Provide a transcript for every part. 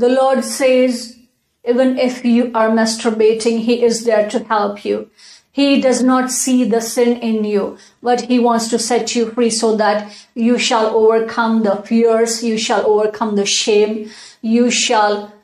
The Lord says, even if you are masturbating, He is there to help you. He does not see the sin in you, but He wants to set you free so that you shall overcome the fears, you shall overcome the shame, you shall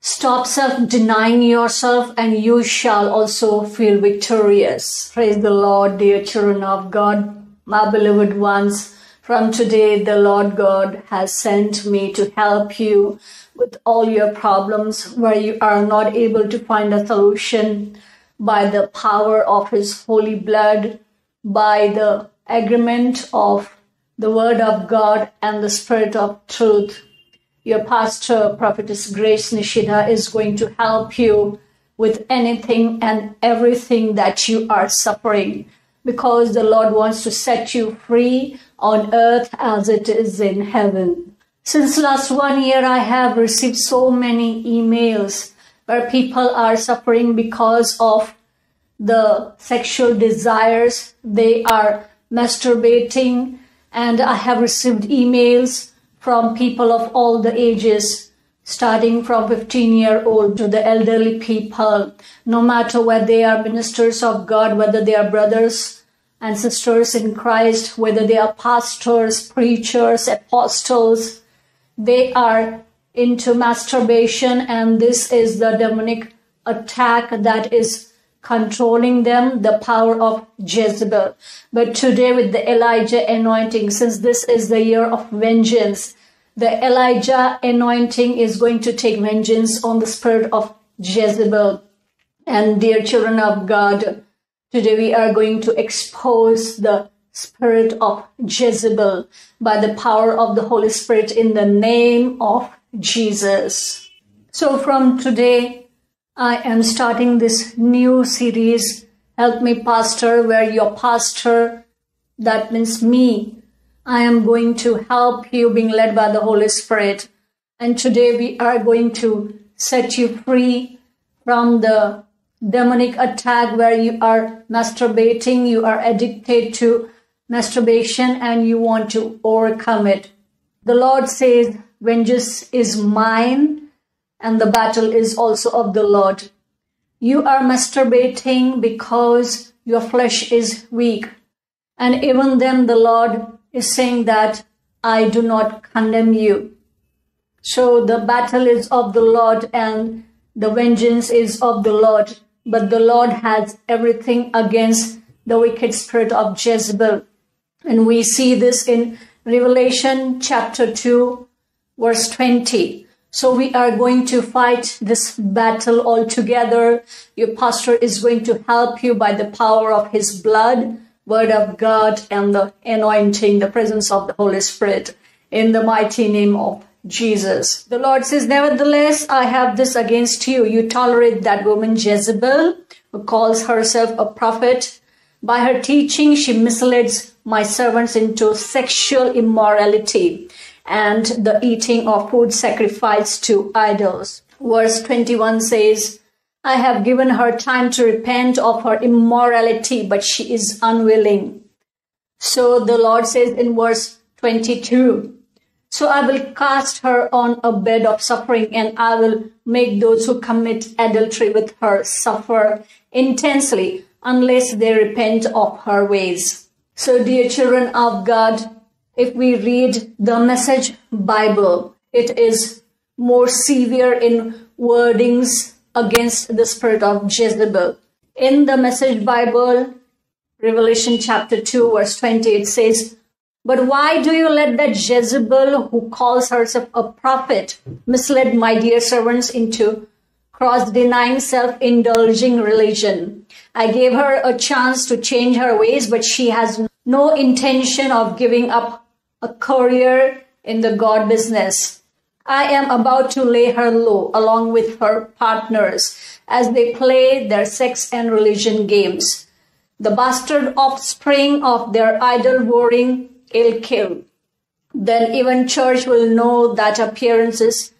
stop self denying yourself, and you shall also feel victorious. Praise the Lord, dear children of God, my beloved ones. From today, the Lord God has sent me to help you with all your problems where you are not able to find a solution by the power of His holy blood, by the agreement of the Word of God and the Spirit of truth. Your pastor, Prophetess Grace Nishidha, is going to help you with anything and everything that you are suffering because the Lord wants to set you free on earth as it is in heaven. Since last one year, I have received so many emails where people are suffering because of the sexual desires. They are masturbating and I have received emails from people of all the ages, starting from 15 year old to the elderly people, no matter whether they are ministers of God, whether they are brothers and sisters in Christ, whether they are pastors, preachers, apostles, they are into masturbation and this is the demonic attack that is controlling them, the power of Jezebel. But today with the Elijah anointing, since this is the year of vengeance, the Elijah anointing is going to take vengeance on the spirit of Jezebel. And dear children of God, Today we are going to expose the spirit of Jezebel by the power of the Holy Spirit in the name of Jesus. So from today, I am starting this new series, Help Me Pastor, where your pastor, that means me, I am going to help you being led by the Holy Spirit. And today we are going to set you free from the demonic attack where you are masturbating, you are addicted to masturbation and you want to overcome it. The Lord says, vengeance is mine and the battle is also of the Lord. You are masturbating because your flesh is weak. And even then the Lord is saying that I do not condemn you. So the battle is of the Lord and the vengeance is of the Lord but the Lord has everything against the wicked spirit of Jezebel. And we see this in Revelation chapter 2, verse 20. So we are going to fight this battle all together. Your pastor is going to help you by the power of his blood, word of God, and the anointing, the presence of the Holy Spirit in the mighty name of Jesus. The Lord says, Nevertheless, I have this against you. You tolerate that woman Jezebel, who calls herself a prophet. By her teaching, she misleads my servants into sexual immorality and the eating of food sacrificed to idols. Verse 21 says, I have given her time to repent of her immorality, but she is unwilling. So the Lord says in verse 22, so I will cast her on a bed of suffering and I will make those who commit adultery with her suffer intensely unless they repent of her ways. So dear children of God, if we read the message Bible, it is more severe in wordings against the spirit of Jezebel. In the message Bible, Revelation chapter 2 verse 20, it says, but why do you let that Jezebel, who calls herself a prophet, mislead my dear servants into cross denying, self indulging religion? I gave her a chance to change her ways, but she has no intention of giving up a career in the God business. I am about to lay her low along with her partners as they play their sex and religion games. The bastard offspring of their idol worshiping ill kill, then even church will know that appearances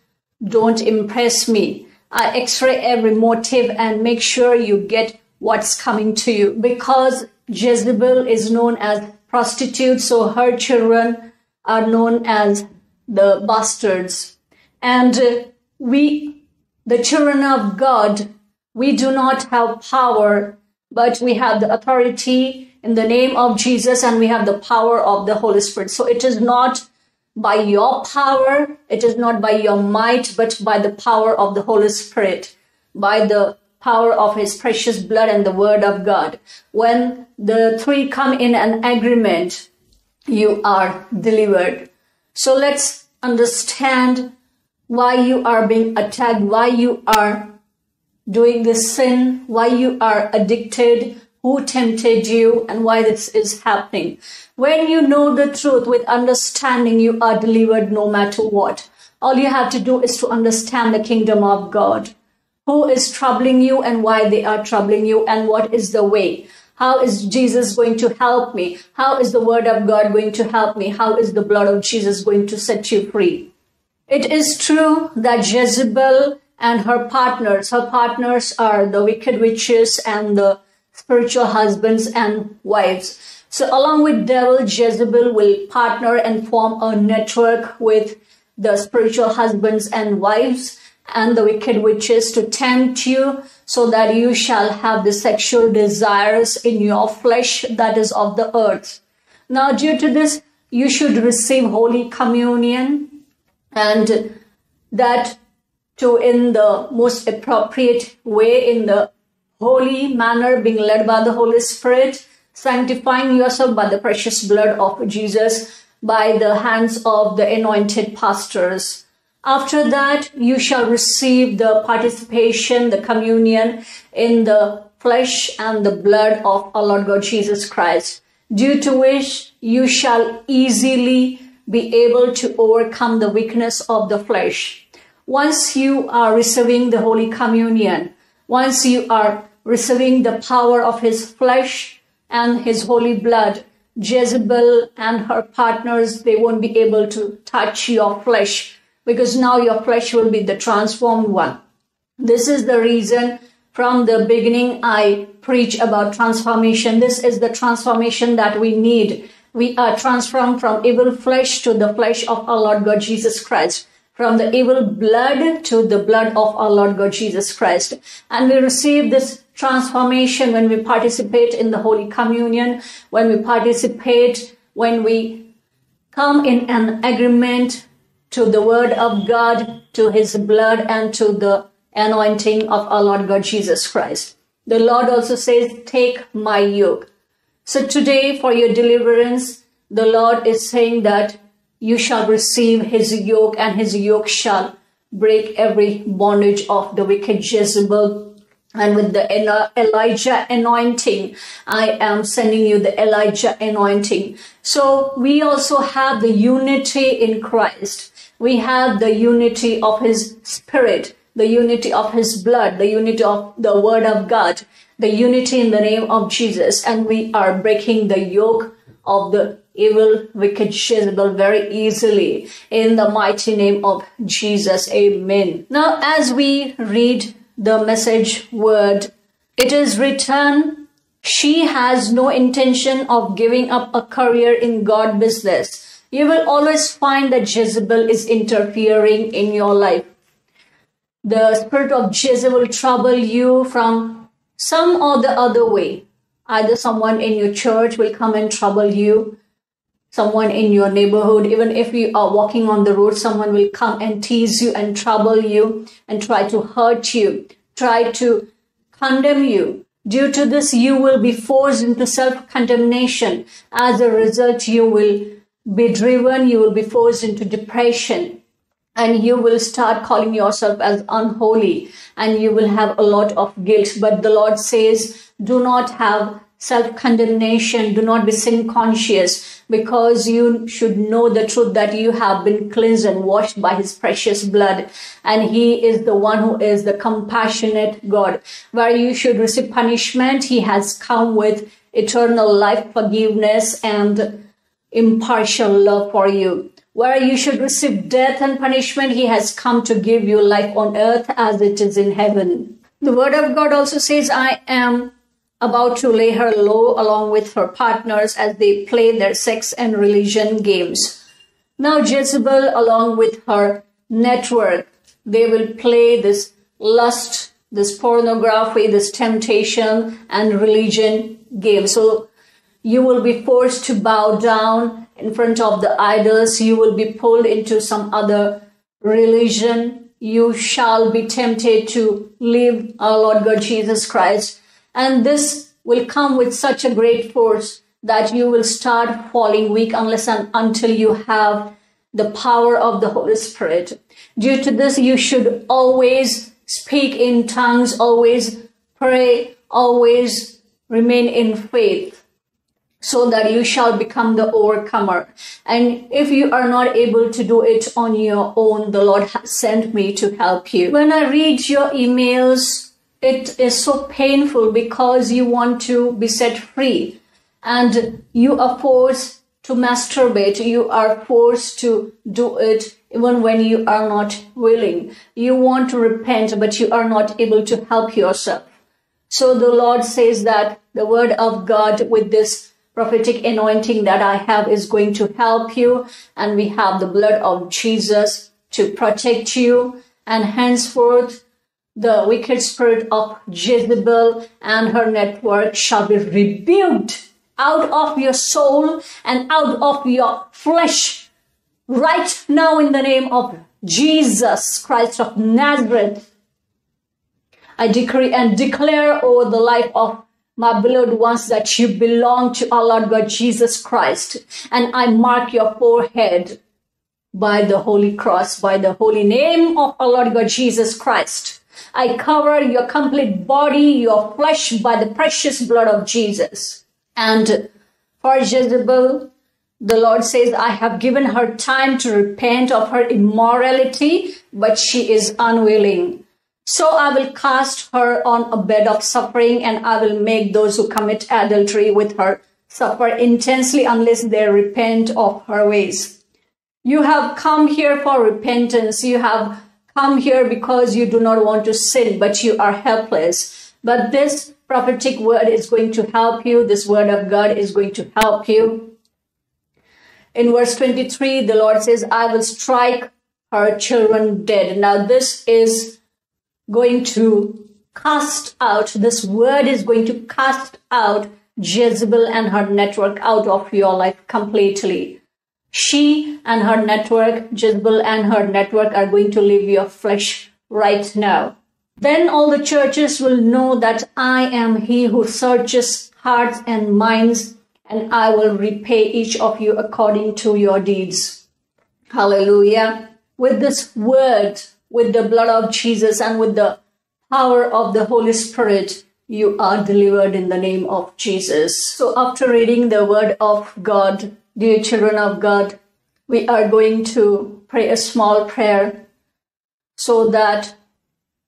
don't impress me. I x-ray every motive and make sure you get what's coming to you because Jezebel is known as prostitute, so her children are known as the bastards. And uh, we, the children of God, we do not have power, but we have the authority in the name of Jesus and we have the power of the Holy Spirit. So it is not by your power, it is not by your might, but by the power of the Holy Spirit, by the power of his precious blood and the word of God. When the three come in an agreement, you are delivered. So let's understand why you are being attacked, why you are doing this sin, why you are addicted, who tempted you, and why this is happening. When you know the truth with understanding, you are delivered no matter what. All you have to do is to understand the kingdom of God. Who is troubling you and why they are troubling you and what is the way. How is Jesus going to help me? How is the word of God going to help me? How is the blood of Jesus going to set you free? It is true that Jezebel and her partners, her partners are the wicked witches and the spiritual husbands and wives. So along with devil, Jezebel will partner and form a network with the spiritual husbands and wives and the wicked witches to tempt you so that you shall have the sexual desires in your flesh that is of the earth. Now, due to this, you should receive Holy Communion and that to in the most appropriate way, in the holy manner, being led by the Holy Spirit, sanctifying yourself by the precious blood of Jesus, by the hands of the anointed pastors. After that, you shall receive the participation, the communion in the flesh and the blood of our Lord God Jesus Christ, due to which you shall easily be able to overcome the weakness of the flesh. Once you are receiving the Holy Communion, once you are receiving the power of his flesh and his holy blood, Jezebel and her partners, they won't be able to touch your flesh because now your flesh will be the transformed one. This is the reason from the beginning I preach about transformation. This is the transformation that we need. We are transformed from evil flesh to the flesh of our Lord God Jesus Christ from the evil blood to the blood of our Lord God Jesus Christ. And we receive this transformation when we participate in the Holy Communion, when we participate, when we come in an agreement to the word of God, to his blood, and to the anointing of our Lord God Jesus Christ. The Lord also says, take my yoke. So today for your deliverance, the Lord is saying that you shall receive his yoke and his yoke shall break every bondage of the wicked Jezebel. And with the Elijah anointing, I am sending you the Elijah anointing. So we also have the unity in Christ we have the unity of his spirit, the unity of his blood, the unity of the word of God, the unity in the name of Jesus. And we are breaking the yoke of the evil, wicked Jezebel very easily in the mighty name of Jesus. Amen. Now, as we read the message word, it is written, she has no intention of giving up a career in God business you will always find that Jezebel is interfering in your life. The spirit of Jezebel will trouble you from some or the other way. Either someone in your church will come and trouble you, someone in your neighborhood, even if you are walking on the road, someone will come and tease you and trouble you and try to hurt you, try to condemn you. Due to this, you will be forced into self condemnation. As a result, you will be driven, you will be forced into depression and you will start calling yourself as unholy and you will have a lot of guilt. But the Lord says, do not have self condemnation, do not be sin conscious because you should know the truth that you have been cleansed and washed by his precious blood. And he is the one who is the compassionate God. Where you should receive punishment, he has come with eternal life, forgiveness, and impartial love for you. Where you should receive death and punishment, he has come to give you life on earth as it is in heaven. The word of God also says, I am about to lay her low along with her partners as they play their sex and religion games. Now Jezebel, along with her network, they will play this lust, this pornography, this temptation and religion game. So you will be forced to bow down in front of the idols. You will be pulled into some other religion. You shall be tempted to leave our Lord God Jesus Christ. And this will come with such a great force that you will start falling weak unless and until you have the power of the Holy Spirit. Due to this, you should always speak in tongues, always pray, always remain in faith so that you shall become the overcomer. And if you are not able to do it on your own, the Lord has sent me to help you. When I read your emails, it is so painful because you want to be set free and you are forced to masturbate. You are forced to do it even when you are not willing. You want to repent, but you are not able to help yourself. So the Lord says that the word of God with this prophetic anointing that I have is going to help you. And we have the blood of Jesus to protect you. And henceforth, the wicked spirit of Jezebel and her network shall be rebuked out of your soul and out of your flesh right now in the name of Jesus Christ of Nazareth. I decree and declare over the life of my beloved ones, that you belong to our Lord God Jesus Christ. And I mark your forehead by the holy cross, by the holy name of our Lord God Jesus Christ. I cover your complete body, your flesh by the precious blood of Jesus. And for Jezebel, the Lord says, I have given her time to repent of her immorality, but she is unwilling. So I will cast her on a bed of suffering and I will make those who commit adultery with her suffer intensely unless they repent of her ways. You have come here for repentance. You have come here because you do not want to sin, but you are helpless. But this prophetic word is going to help you. This word of God is going to help you. In verse 23, the Lord says, I will strike her children dead. Now this is going to cast out, this word is going to cast out Jezebel and her network out of your life completely. She and her network, Jezebel and her network are going to leave your flesh right now. Then all the churches will know that I am he who searches hearts and minds and I will repay each of you according to your deeds. Hallelujah. With this word, with the blood of Jesus and with the power of the Holy Spirit, you are delivered in the name of Jesus. So after reading the word of God, dear children of God, we are going to pray a small prayer so that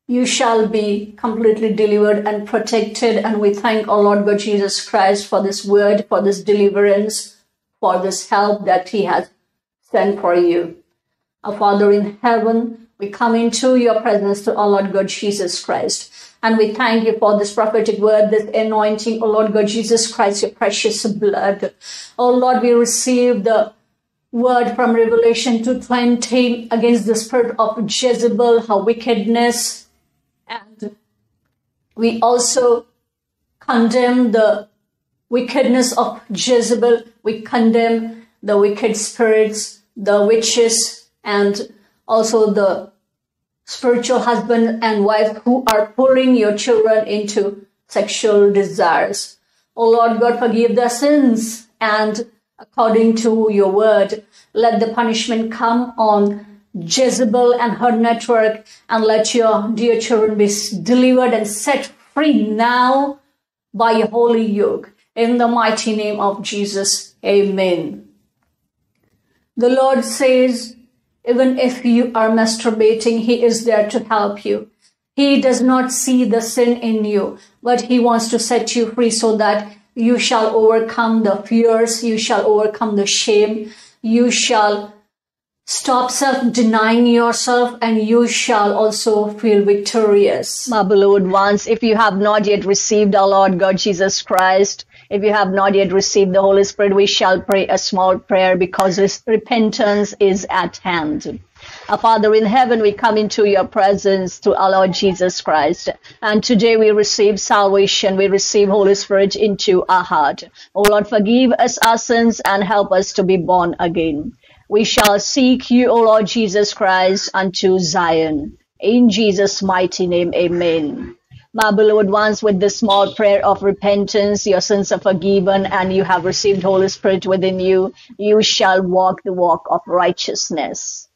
you shall be completely delivered and protected. And we thank our Lord God Jesus Christ for this word, for this deliverance, for this help that he has sent for you. Our Father in heaven, we come into your presence to our Lord God Jesus Christ. And we thank you for this prophetic word, this anointing, oh Lord God Jesus Christ, your precious blood. Oh Lord, we receive the word from Revelation 2.20 against the spirit of Jezebel, her wickedness. And we also condemn the wickedness of Jezebel. We condemn the wicked spirits, the witches, and also the spiritual husband and wife who are pulling your children into sexual desires. Oh Lord God, forgive their sins and according to your word, let the punishment come on Jezebel and her network and let your dear children be delivered and set free now by your holy yoke. In the mighty name of Jesus, amen. The Lord says, even if you are masturbating, He is there to help you. He does not see the sin in you, but He wants to set you free so that you shall overcome the fears, you shall overcome the shame, you shall stop self-denying yourself and you shall also feel victorious. My beloved ones, if you have not yet received our Lord God Jesus Christ, if you have not yet received the Holy Spirit, we shall pray a small prayer because repentance is at hand. Our Father in heaven, we come into your presence through our Lord Jesus Christ. And today we receive salvation. We receive Holy Spirit into our heart. Oh Lord, forgive us our sins and help us to be born again. We shall seek you, O Lord Jesus Christ, unto Zion. In Jesus' mighty name, amen. My beloved ones, with this small prayer of repentance, your sins are forgiven and you have received Holy Spirit within you. You shall walk the walk of righteousness.